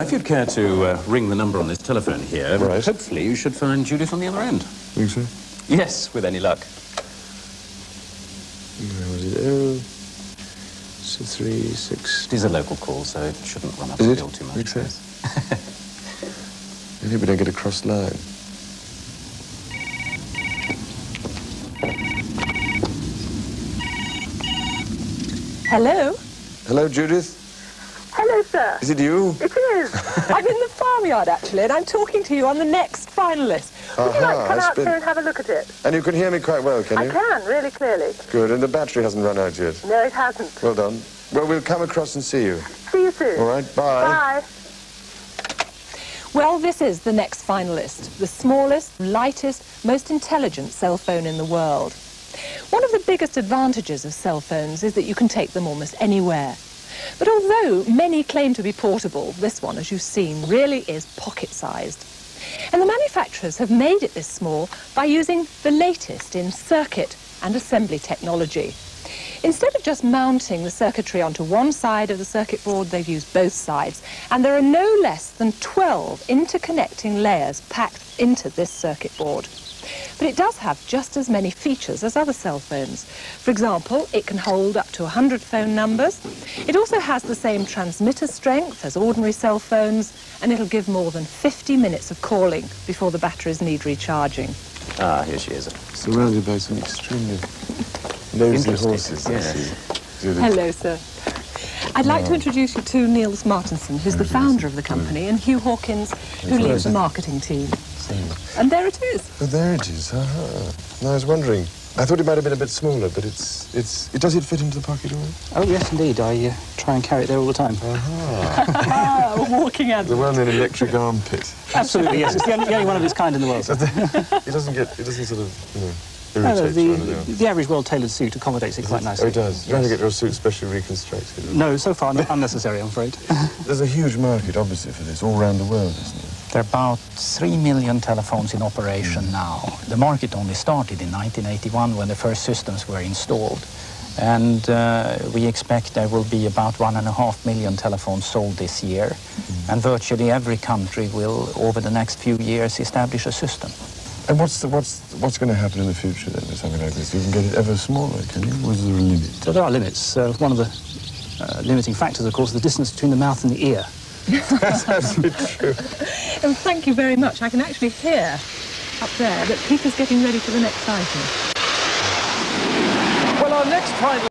If you'd care to uh, ring the number on this telephone here, Right. hopefully you should find Judith on the other end. Think so? Yes, with any luck. Where was it? Oh, so three, six. It is a local call, so it shouldn't run up Is the bill too much. Think so? I hope we don't get a cross line. Hello? Hello, Judith. Hello, sir. Is it you? It is. I'm in the farmyard, actually, and I'm talking to you on the next finalist. Would you like to come it's out been- here and have a look at it? And you can hear me quite well, can you? I you? can, really clearly. Good, and the battery hasn't run out yet. No, it hasn't. Well done. Well, we'll come across and see you. See you soon. All right, bye. Bye. Well, this is the next finalist, the smallest, lightest, most intelligent cell phone in the world. One of the biggest advantages of cell phones is that you can take them almost anywhere. But although many claim to be portable, this one, as you've seen, really is pocket-sized. And the manufacturers have made it this small by using the latest in circuit and assembly technology. Instead of just mounting the circuitry onto one side of the circuit board, they've used both sides. And there are no less than 12 interconnecting layers packed into this circuit board. But it does have just as many features as other cell phones. For example, it can hold up to 100 phone numbers. It also has the same transmitter strength as ordinary cell phones, and it'll give more than 50 minutes of calling before the batteries need recharging. Ah, here she is. Surrounded by some extremely nosy Interesting, horses, I yes. see. Hello, sir. I'd like to introduce you to Nils Martensson, who's the founder of the company, and Hugh Hawkins, who leads the marketing team. And there it is. Oh, there it is. Aha. No, I was wondering. I thought it might have been a bit smaller, but it's it's. It does it fit into the pocket all right? Oh, yes, indeed. I uh, try and carry it there all the time. Ah, a walking out. The animal. well-known electric armpit. Absolutely, yes. It's the only, the only one of its kind in the world. It doesn't get. It doesn't sort of you know No, no, irritate you or anything the, the average well-tailored suit accommodates it quite Oh, nicely. it does. You're trying to get your suit specially reconstructed. No, so far not unnecessary, I'm afraid. There's a huge market, obviously, for this all around the world, isn't there? There are about 3 million telephones in operation now. The market only started in 1981 when the first systems were installed. And uh, we expect there will be about 1.5 million telephones sold this year. And virtually every country will, over the next few years, establish a system. And what's the, what's what's going to happen in the future then with something like this? You can get it ever smaller, can you? Or is there a limit? So there are limits. Uh, one of the uh, limiting factors, of course, is the distance between the mouth and the ear. That's absolutely true. And thank you very much. I can actually hear up there that Peter's getting ready for the next item. Well, our next final